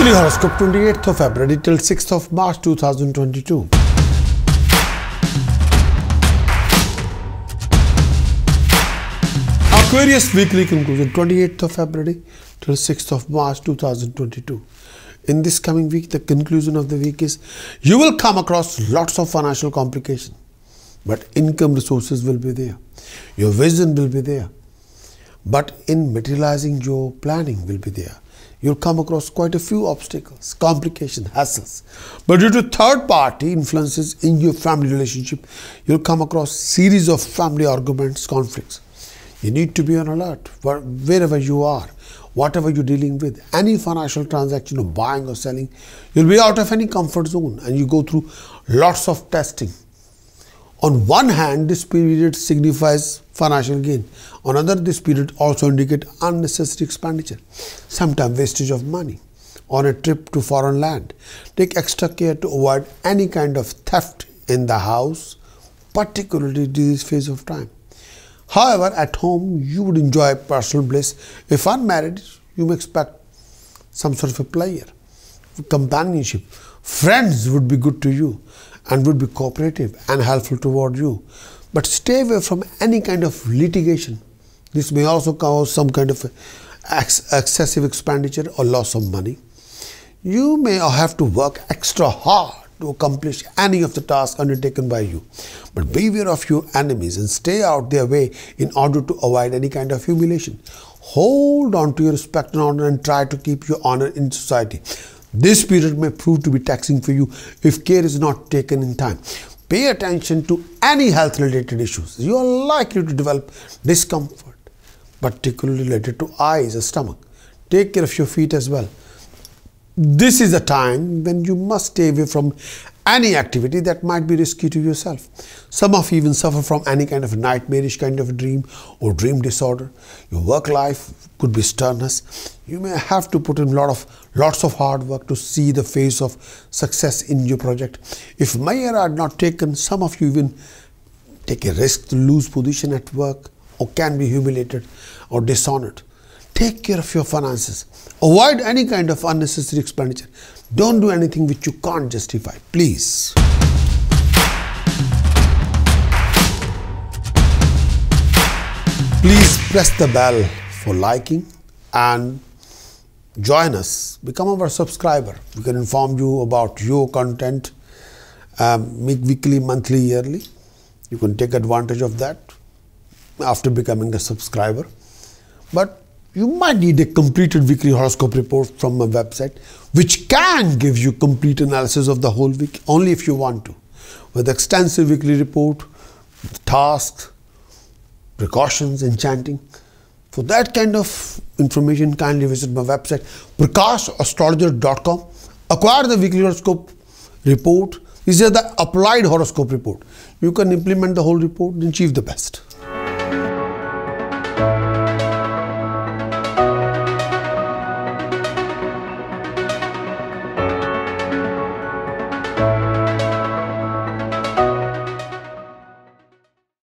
Weekly horoscope 28th of February till 6th of March 2022. Aquarius weekly conclusion 28th of February till 6th of March 2022. In this coming week, the conclusion of the week is you will come across lots of financial complication, but income resources will be there. Your vision will be there. But in materializing your planning will be there. You'll come across quite a few obstacles, complications, hassles. But due to third party influences in your family relationship, you'll come across series of family arguments, conflicts. You need to be on alert wherever you are, whatever you're dealing with, any financial transaction buying or selling, you'll be out of any comfort zone and you go through lots of testing. On one hand, this period signifies financial gain. On other, this period also indicate unnecessary expenditure, sometimes wastage of money on a trip to foreign land. Take extra care to avoid any kind of theft in the house, particularly during this phase of time. However, at home you would enjoy personal bliss. If unmarried, you may expect some sort of a pleasure, companionship. Friends would be good to you and would be cooperative and helpful toward you. But stay away from any kind of litigation. This may also cause some kind of ex excessive expenditure or loss of money. You may have to work extra hard to accomplish any of the tasks undertaken by you. But beware of your enemies and stay out their way in order to avoid any kind of humiliation. Hold on to your respect and honor and try to keep your honor in society. This period may prove to be taxing for you if care is not taken in time. Pay attention to any health related issues. You are likely to develop discomfort, particularly related to eyes or stomach. Take care of your feet as well. This is a time when you must stay away from any activity that might be risky to yourself. Some of you even suffer from any kind of nightmarish kind of dream or dream disorder. Your work life could be sternness. You may have to put in a lot of lots of hard work to see the face of success in your project. If measures are not taken, some of you even take a risk to lose position at work or can be humiliated or dishonored. Take care of your finances. Avoid any kind of unnecessary expenditure. Don't do anything which you can't justify. Please. Please press the bell for liking and join us. Become our subscriber. We can inform you about your content um, weekly, monthly, yearly. You can take advantage of that after becoming a subscriber. But you might need a completed weekly horoscope report from a website which can give you complete analysis of the whole week only if you want to with extensive weekly report tasks precautions enchanting for that kind of information kindly visit my website prakashastrologer.com acquire the weekly horoscope report. This is the applied horoscope report. You can implement the whole report and achieve the best